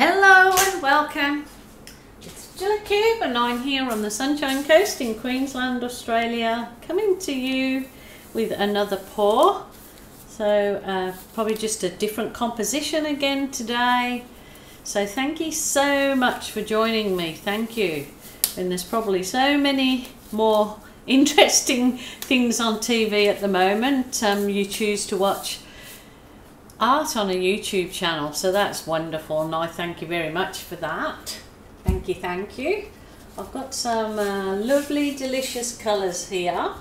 Hello and welcome. It's Gilly Kube and I'm here on the Sunshine Coast in Queensland, Australia, coming to you with another pour. So uh, probably just a different composition again today. So thank you so much for joining me. Thank you. And there's probably so many more interesting things on TV at the moment. Um, you choose to watch art on a YouTube channel, so that's wonderful, and I thank you very much for that. Thank you, thank you. I've got some uh, lovely, delicious colours here,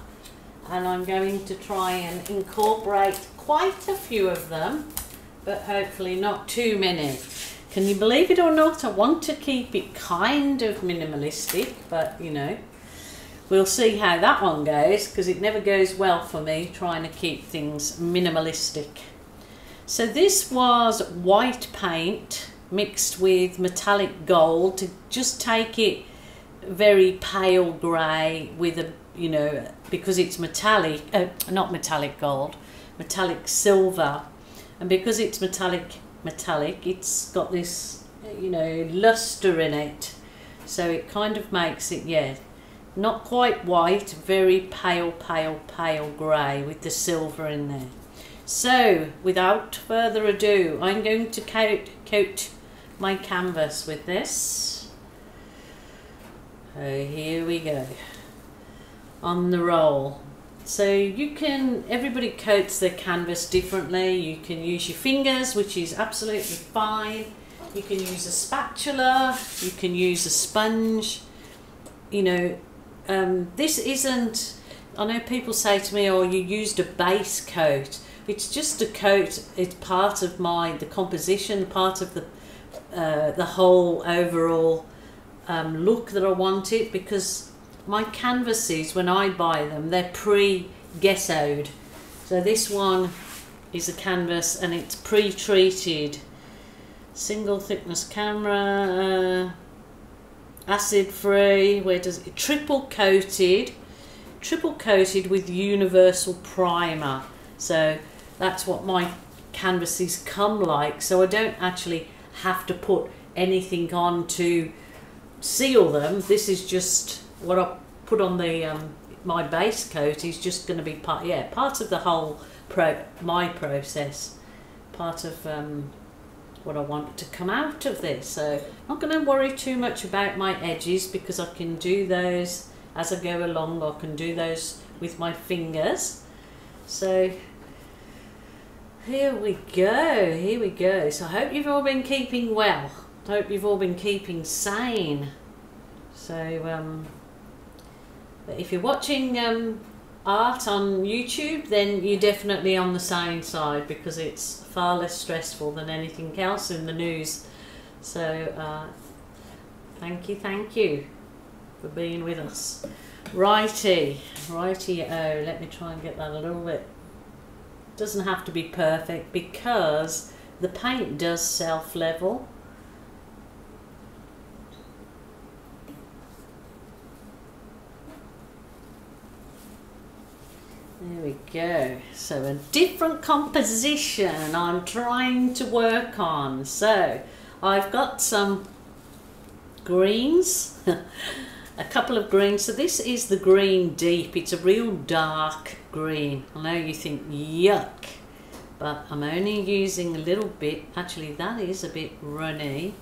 and I'm going to try and incorporate quite a few of them, but hopefully not too many. Can you believe it or not, I want to keep it kind of minimalistic, but you know, we'll see how that one goes, because it never goes well for me trying to keep things minimalistic. So this was white paint mixed with metallic gold to just take it very pale grey with a, you know, because it's metallic, uh, not metallic gold, metallic silver. And because it's metallic, metallic, it's got this, you know, luster in it. So it kind of makes it, yeah, not quite white, very pale, pale, pale grey with the silver in there. So, without further ado, I'm going to coat, coat my canvas with this. So here we go. On the roll. So you can, everybody coats their canvas differently. You can use your fingers, which is absolutely fine. You can use a spatula, you can use a sponge. You know, um, this isn't, I know people say to me, oh, you used a base coat it's just a coat. It's part of my the composition, part of the uh, the whole overall um, look that I wanted because my canvases when I buy them they're pre-gessoed. So this one is a canvas and it's pre-treated. Single thickness camera, uh, acid free. Where does it? Triple coated, triple coated with universal primer. So that's what my canvases come like. So I don't actually have to put anything on to seal them. This is just what I put on the um, my base coat is just going to be part yeah part of the whole pro my process. Part of um, what I want to come out of this. So I'm not going to worry too much about my edges because I can do those as I go along. I can do those with my fingers. So here we go, here we go. So I hope you've all been keeping well. I hope you've all been keeping sane. So, um, if you're watching um, art on YouTube, then you're definitely on the sane side because it's far less stressful than anything else in the news. So, uh, thank you, thank you for being with us. Righty, righty, oh, let me try and get that a little bit doesn't have to be perfect because the paint does self-level. There we go. So a different composition I'm trying to work on. So I've got some greens, a couple of greens. So this is the green deep. It's a real dark green. I know you think, yuck, but I'm only using a little bit. Actually, that is a bit runny.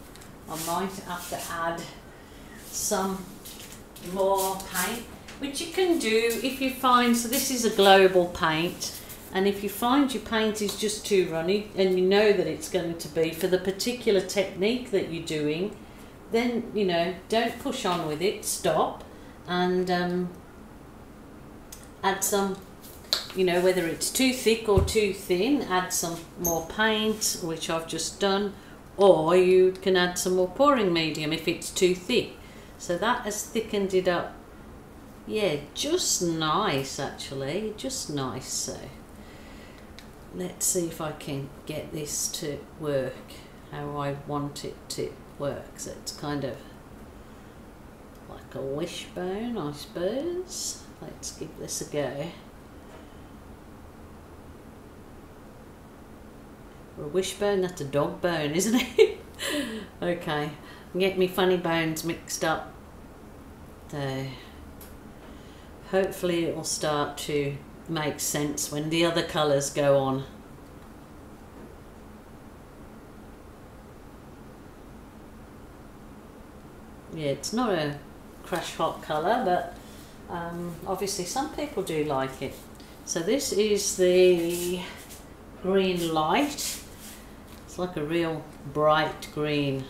I might have to add some more paint, which you can do if you find, so this is a global paint, and if you find your paint is just too runny and you know that it's going to be for the particular technique that you're doing, then, you know, don't push on with it, stop, and um, add some you know whether it's too thick or too thin add some more paint which I've just done or you can add some more pouring medium if it's too thick. So that has thickened it up. Yeah just nice actually just nice so. Let's see if I can get this to work how I want it to work. So it's kind of like a wishbone I suppose. Let's give this a go Or a wishbone, that's a dog bone, isn't it? Okay, get me funny bones mixed up. So hopefully it will start to make sense when the other colours go on. Yeah, it's not a crash hot colour, but um, obviously some people do like it. So this is the green light. It's like a real bright green.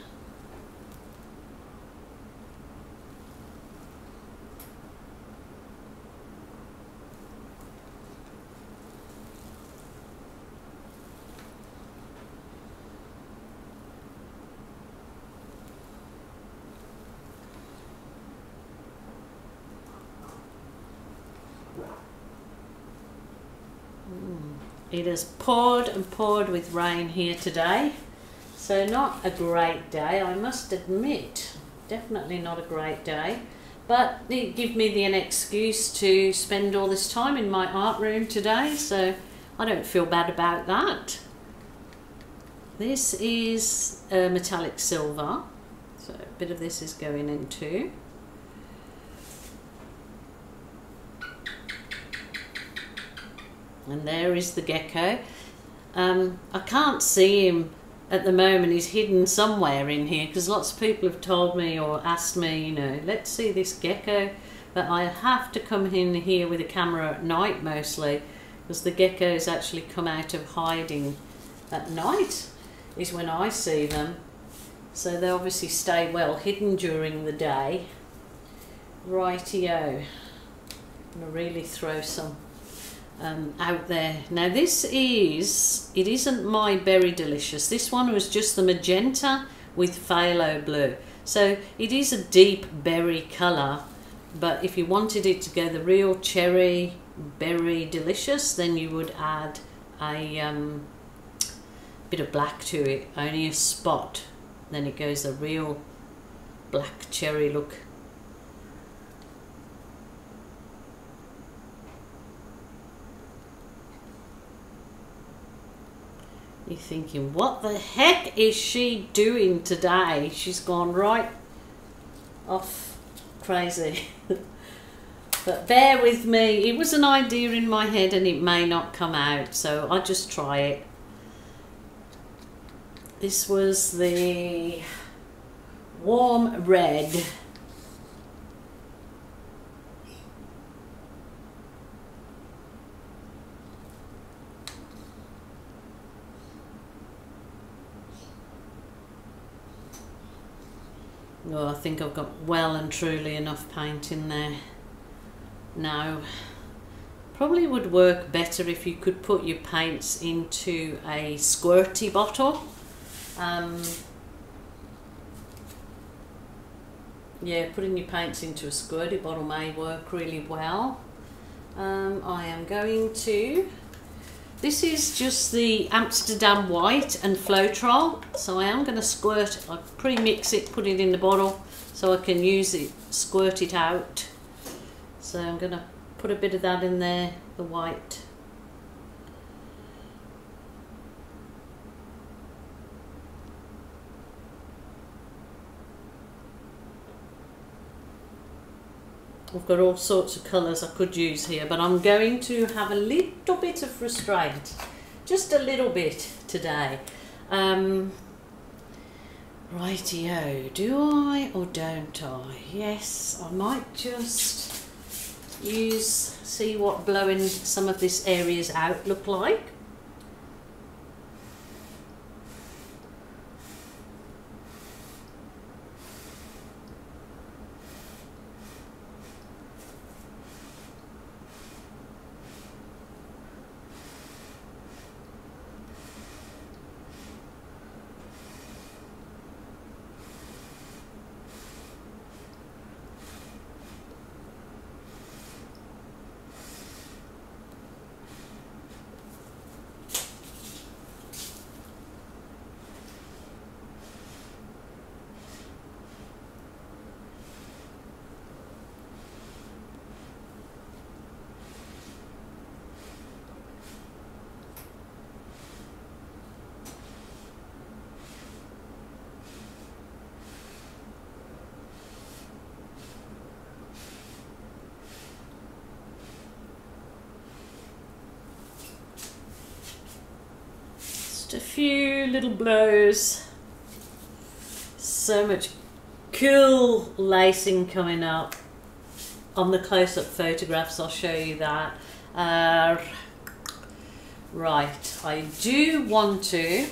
It has poured and poured with rain here today. So not a great day, I must admit. Definitely not a great day. But it gave me the, an excuse to spend all this time in my art room today, so I don't feel bad about that. This is a metallic silver, so a bit of this is going into. And there is the gecko. Um, I can't see him at the moment. He's hidden somewhere in here because lots of people have told me or asked me, you know, let's see this gecko. But I have to come in here with a camera at night mostly because the geckos actually come out of hiding at night is when I see them. So they obviously stay well hidden during the day. Rightio. I'm going to really throw some um, out there. Now this is, it isn't my Berry Delicious. This one was just the magenta with phthalo blue. So it is a deep berry colour, but if you wanted it to go the real cherry berry delicious, then you would add a um, bit of black to it, only a spot. Then it goes a real black cherry look. You're thinking, what the heck is she doing today? She's gone right off crazy. but bear with me. It was an idea in my head and it may not come out, so I'll just try it. This was the warm red Oh, I think I've got well and truly enough paint in there now. Probably would work better if you could put your paints into a squirty bottle. Um, yeah, putting your paints into a squirty bottle may work really well. Um, I am going to this is just the Amsterdam White and Floetrol. So I am going to squirt, I pre-mix it, put it in the bottle so I can use it, squirt it out. So I'm going to put a bit of that in there, the white. I've got all sorts of colours I could use here, but I'm going to have a little bit of restraint, just a little bit today. Um, rightio, do I or don't I? Yes, I might just use, see what blowing some of this areas out look like. A few little blows. So much cool lacing coming up. On the close-up photographs, I'll show you that. Uh, right, I do want to.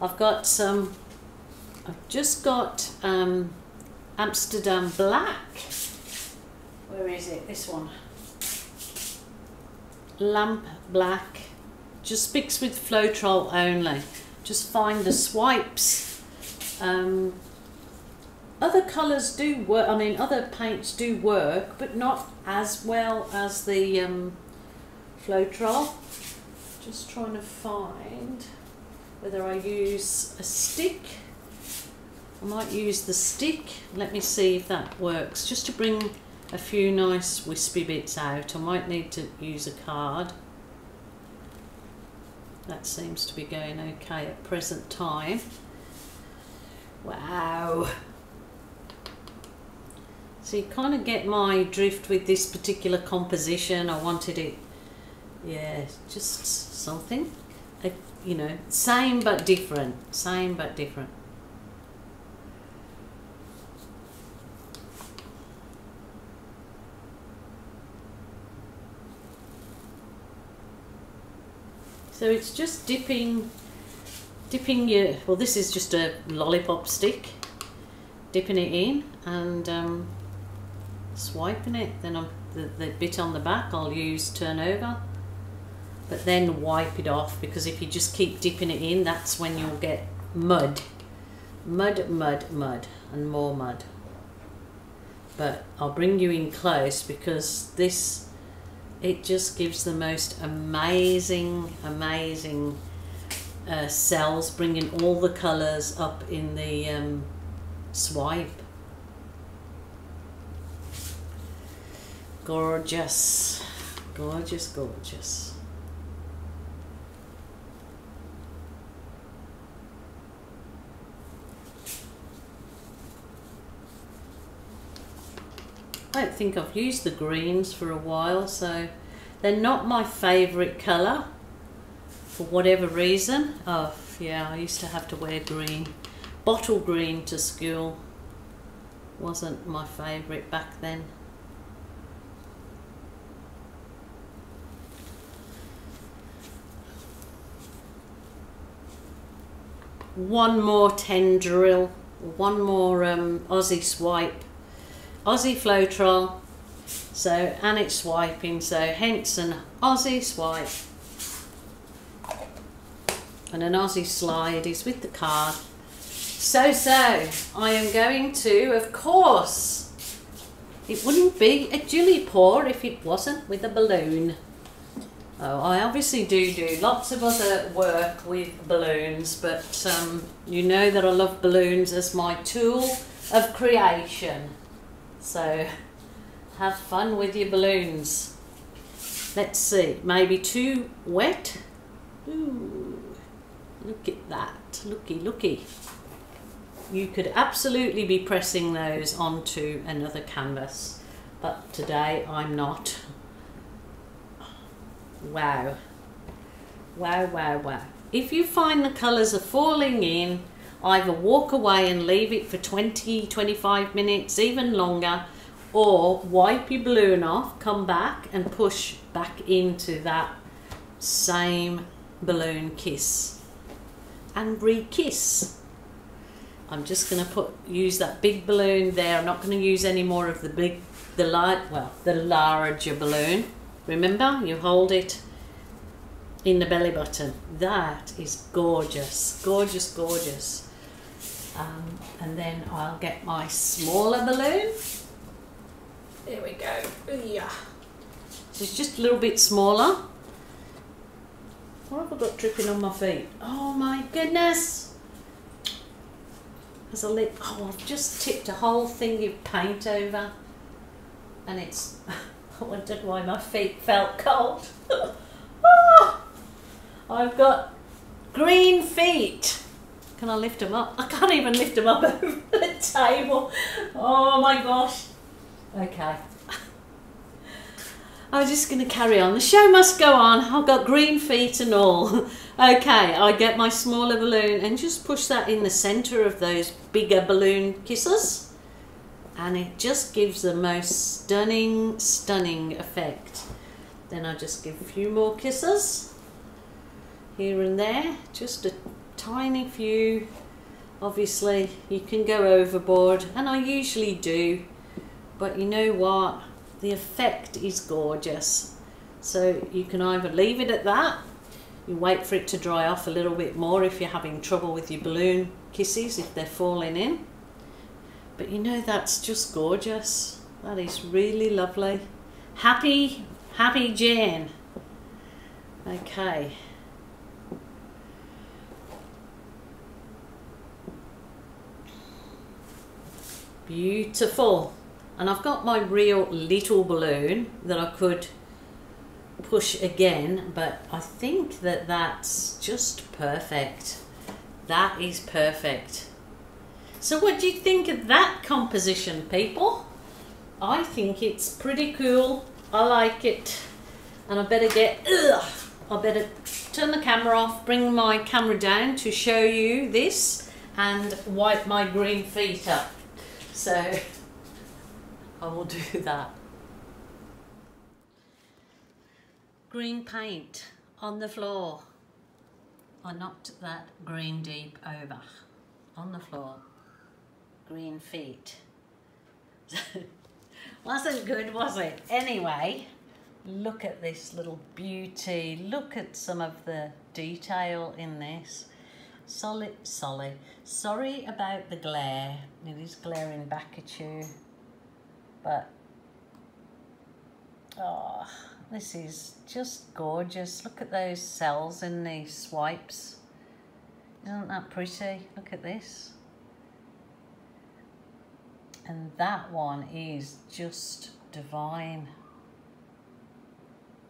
I've got some. I've just got um, Amsterdam Black. Where is it? This one. Lamp Black. Just mix with Floetrol only. Just find the swipes. Um, other colours do work, I mean other paints do work, but not as well as the um, Floetrol. Just trying to find whether I use a stick. I might use the stick. Let me see if that works. Just to bring a few nice wispy bits out. I might need to use a card. That seems to be going okay at present time. Wow. So you kind of get my drift with this particular composition. I wanted it, yeah, just something, you know, same but different, same but different. So it's just dipping, dipping your, well this is just a lollipop stick, dipping it in and um, swiping it. Then I'm, the, the bit on the back I'll use turn over but then wipe it off because if you just keep dipping it in that's when you'll get mud. Mud mud mud and more mud. But I'll bring you in close because this it just gives the most amazing amazing uh, cells bringing all the colors up in the um, swipe Gorgeous. Gorgeous, gorgeous. I don't think I've used the greens for a while, so they're not my favourite colour for whatever reason. Oh, yeah, I used to have to wear green. Bottle green to school wasn't my favourite back then. one more tendril, one more um, Aussie swipe, Aussie Floetrol, so and it's swiping, so hence an Aussie swipe and an Aussie slide is with the card. So, so, I am going to, of course, it wouldn't be a Gilly pour if it wasn't with a balloon. Oh, I obviously do do lots of other work with balloons, but um, you know that I love balloons as my tool of creation. So have fun with your balloons. Let's see, maybe too wet. Ooh, look at that, looky, looky. You could absolutely be pressing those onto another canvas, but today I'm not. Wow. Wow, wow, wow. If you find the colours are falling in, either walk away and leave it for 20, 25 minutes, even longer, or wipe your balloon off, come back and push back into that same balloon kiss and re-kiss. I'm just going to put use that big balloon there. I'm not going to use any more of the big, the light, well, the larger balloon. Remember, you hold it in the belly button. That is gorgeous, gorgeous, gorgeous. Um, and then I'll get my smaller balloon. There we go. Yeah. So it's just a little bit smaller. What have I got dripping on my feet? Oh my goodness. There's a lip. Oh, I've just tipped a whole thing of paint over. And it's I wondered why my feet felt cold. oh, I've got green feet. Can I lift them up? I can't even lift them up over the table. Oh my gosh. Okay. I'm just going to carry on. The show must go on. I've got green feet and all. Okay, I get my smaller balloon and just push that in the center of those bigger balloon kisses. And it just gives the most stunning, stunning effect. Then I just give a few more kisses here and there, just a tiny few. Obviously, you can go overboard, and I usually do, but you know what? The effect is gorgeous. So you can either leave it at that you wait for it to dry off a little bit more if you're having trouble with your balloon kisses, if they're falling in. But you know, that's just gorgeous. That is really lovely. Happy, happy Jan. Okay. Beautiful. And I've got my real little balloon that I could push again, but I think that that's just perfect. That is perfect. So what do you think of that composition, people? I think it's pretty cool. I like it. And I better get, ugh, I better turn the camera off, bring my camera down to show you this and wipe my green feet up. So I will do that. green paint on the floor. I knocked that green deep over on the floor. Green feet. Wasn't good, was it? Anyway, look at this little beauty. Look at some of the detail in this. Solid, solid. Sorry about the glare. It is glaring back at you. But, oh, this is just gorgeous. Look at those cells in the swipes. Isn't that pretty? Look at this. And that one is just divine.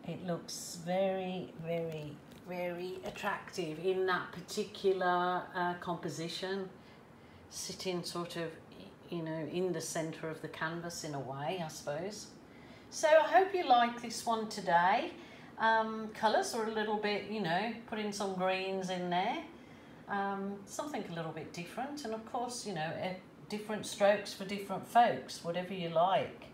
It looks very, very, very attractive in that particular uh, composition. Sitting sort of, you know, in the centre of the canvas in a way, I suppose. So I hope you like this one today. Um, colours are a little bit, you know, putting some greens in there. Um, something a little bit different. And of course, you know, eh, different strokes for different folks, whatever you like.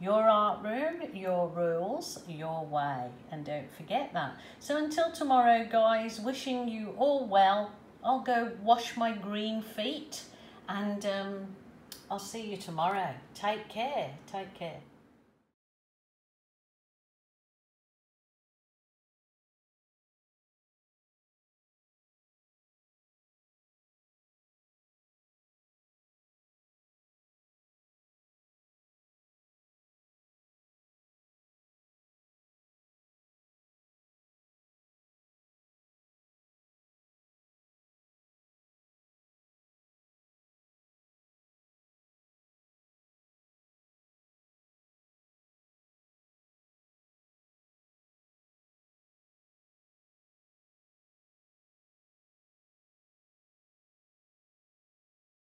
Your art room, your rules, your way. And don't forget that. So until tomorrow, guys, wishing you all well. I'll go wash my green feet and um, I'll see you tomorrow. Take care. Take care.